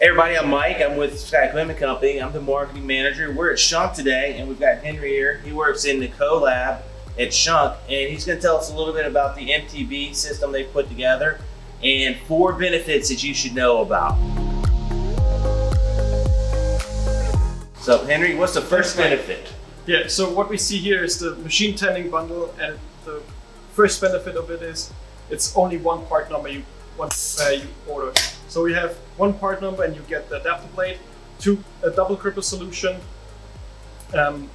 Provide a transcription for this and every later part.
Hey everybody, I'm Mike. I'm with Scott Equipment Company. I'm the marketing manager. We're at SCHUNK today, and we've got Henry here. He works in the COLAB at SCHUNK, and he's going to tell us a little bit about the MTB system they put together and four benefits that you should know about. So, Henry, what's the first benefit? Yeah, so what we see here is the machine tending bundle, and the first benefit of it is it's only one part number you want uh, you order. So we have one part number, and you get the adapter plate, two a double gripper solution, um,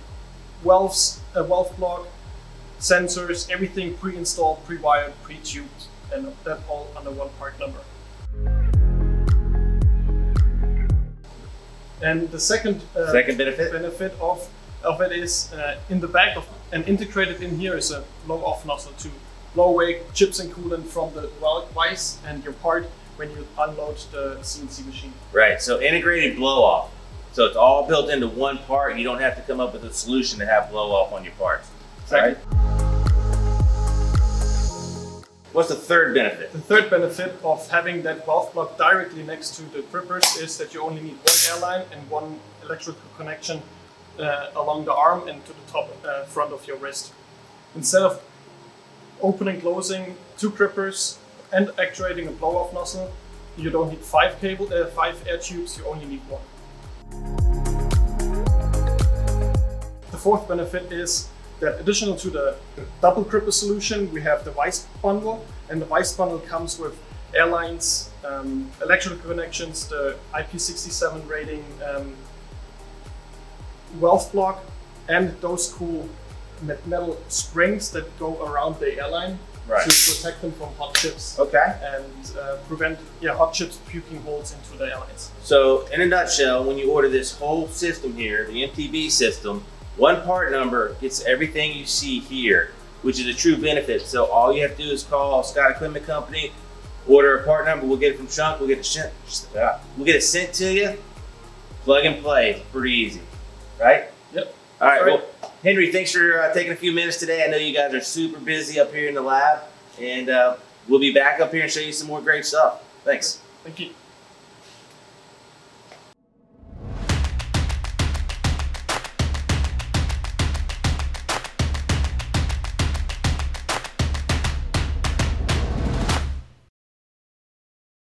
valves, a valve block, sensors, everything pre-installed, pre-wired, pre-tubed, and that all under one part number. And the second uh, Second benefit? benefit of of it is uh, in the back of and integrated in here is a blow off nozzle to blow away chips and coolant from the well vise and your part when you unload the CNC machine. Right, so integrated blow off. So it's all built into one part. You don't have to come up with a solution to have blow off on your parts. Right? What's the third benefit? The third benefit of having that valve block directly next to the grippers is that you only need one airline and one electrical connection uh, along the arm and to the top uh, front of your wrist. Instead of opening, closing two grippers and actuating a blow-off nozzle, you don't need five cable, uh, five air tubes. You only need one. The fourth benefit is that additional to the double gripper solution, we have the Vice bundle, and the Vice bundle comes with airlines, um, electrical connections, the IP67 rating, um, valve block, and those cool metal springs that go around the airline Right. to protect them from hot chips Okay. and uh, prevent yeah, hot chips puking holes into the airlines. So, in a nutshell, when you order this whole system here, the MTB system, one part number gets everything you see here, which is a true benefit. So, all you have to do is call Scott Equipment Company, order a part number, we'll get it from SCHUNK, we'll get it sent, uh, we'll get it sent to you. Plug and play, it's pretty easy, right? Yep. All right. All right. Well, Henry, thanks for uh, taking a few minutes today. I know you guys are super busy up here in the lab, and uh, we'll be back up here and show you some more great stuff. Thanks. Thank you.